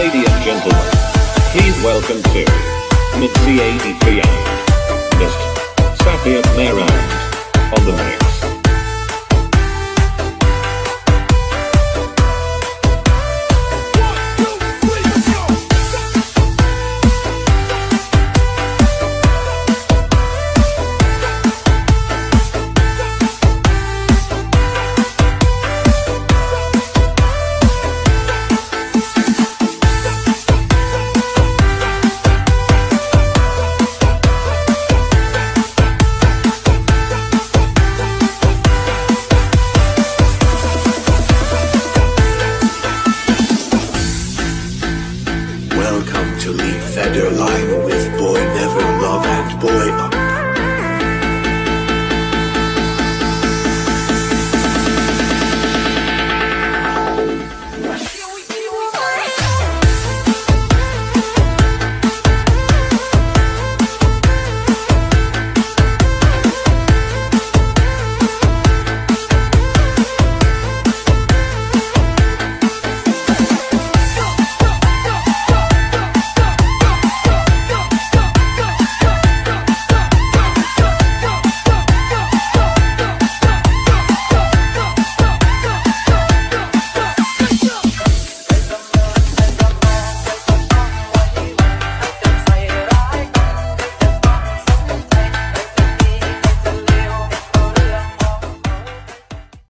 Ladies and gentlemen, please welcome to Mitzi 83 and Mr. Sapir Merand on the mic. boy up.